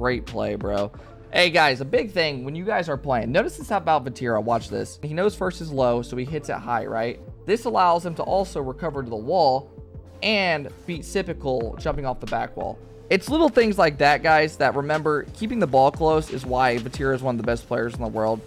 Great play, bro. Hey guys, a big thing when you guys are playing, notice this about Vatira. Watch this. He knows first is low, so he hits it high, right? This allows him to also recover to the wall and beat Sypical jumping off the back wall. It's little things like that, guys, that remember keeping the ball close is why Vatira is one of the best players in the world.